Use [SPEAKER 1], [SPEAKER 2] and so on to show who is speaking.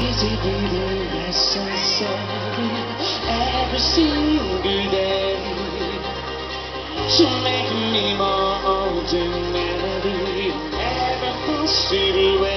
[SPEAKER 1] Easy breathing, necessary? Every single day. To make me more ordinary in every possible way.